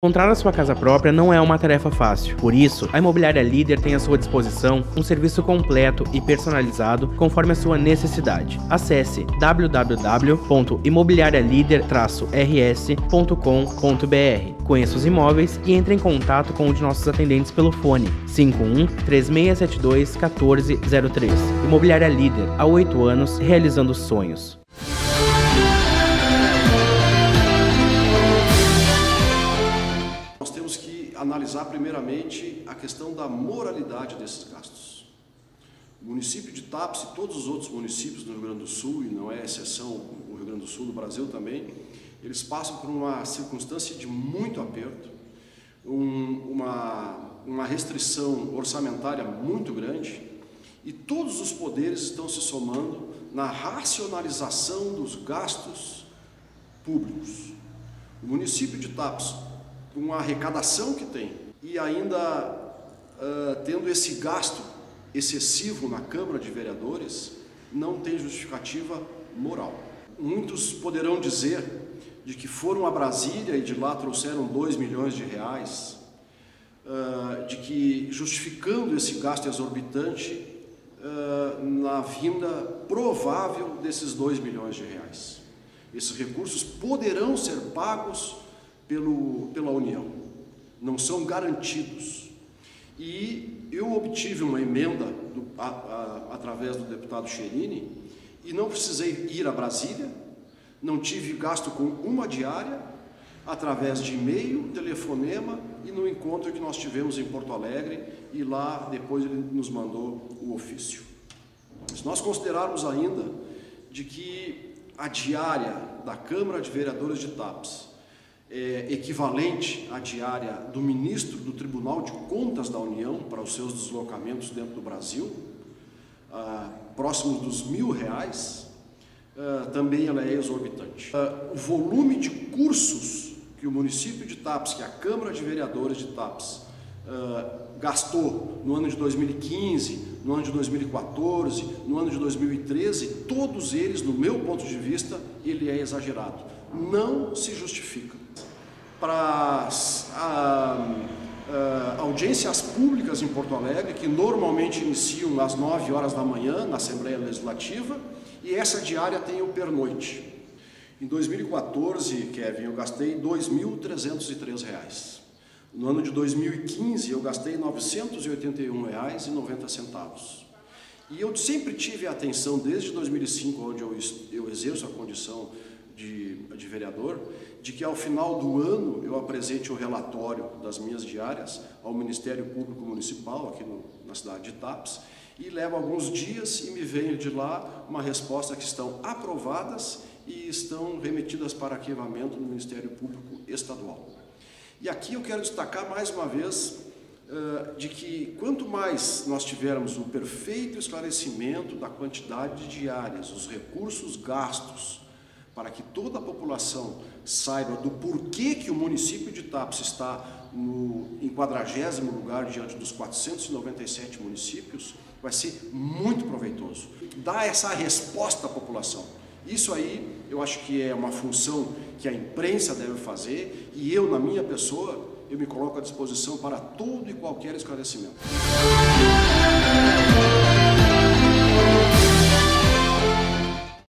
Encontrar a sua casa própria não é uma tarefa fácil. Por isso, a Imobiliária Líder tem à sua disposição um serviço completo e personalizado conforme a sua necessidade. Acesse www.imobiliarialider-rs.com.br. Conheça os imóveis e entre em contato com um de nossos atendentes pelo fone 51 3672 1403. Imobiliária Líder, há oito anos realizando sonhos. Analisar primeiramente a questão da moralidade desses gastos. O município de Tapes e todos os outros municípios do Rio Grande do Sul, e não é exceção o Rio Grande do Sul, no Brasil também, eles passam por uma circunstância de muito aperto, um, uma, uma restrição orçamentária muito grande, e todos os poderes estão se somando na racionalização dos gastos públicos. O município de Tapes com a arrecadação que tem e ainda uh, tendo esse gasto excessivo na Câmara de Vereadores, não tem justificativa moral. Muitos poderão dizer de que foram a Brasília e de lá trouxeram 2 milhões de reais, uh, de que justificando esse gasto exorbitante uh, na vinda provável desses 2 milhões de reais. Esses recursos poderão ser pagos pelo, pela União, não são garantidos. E eu obtive uma emenda do, a, a, através do deputado Cherini e não precisei ir a Brasília, não tive gasto com uma diária, através de e-mail, telefonema e no encontro que nós tivemos em Porto Alegre e lá depois ele nos mandou o ofício. Se nós considerarmos ainda de que a diária da Câmara de Vereadores de TAPS é, equivalente à diária do ministro do Tribunal de Contas da União para os seus deslocamentos dentro do Brasil, ah, próximo dos mil reais, ah, também ela é exorbitante. Ah, o volume de cursos que o município de TAPS, que a Câmara de Vereadores de TAPS, ah, gastou no ano de 2015, no ano de 2014, no ano de 2013, todos eles, no meu ponto de vista, ele é exagerado. Não se justifica para audiências públicas em Porto Alegre, que normalmente iniciam às 9 horas da manhã na Assembleia Legislativa, e essa diária tem o pernoite. Em 2014, Kevin, eu gastei R$ 2.303. No ano de 2015, eu gastei R$ 981,90. E eu sempre tive a atenção, desde 2005, onde eu, eu exerço a condição de, de vereador, de que ao final do ano eu apresente o relatório das minhas diárias ao Ministério Público Municipal, aqui no, na cidade de Tapes, e leva alguns dias e me venho de lá uma resposta que estão aprovadas e estão remetidas para arquivamento no Ministério Público Estadual. E aqui eu quero destacar mais uma vez uh, de que quanto mais nós tivermos o perfeito esclarecimento da quantidade de diárias, os recursos gastos, para que toda a população saiba do porquê que o município de Tapes está no, em quadragésimo lugar diante dos 497 municípios, vai ser muito proveitoso. Dar essa resposta à população. Isso aí eu acho que é uma função que a imprensa deve fazer e eu, na minha pessoa, eu me coloco à disposição para todo e qualquer esclarecimento.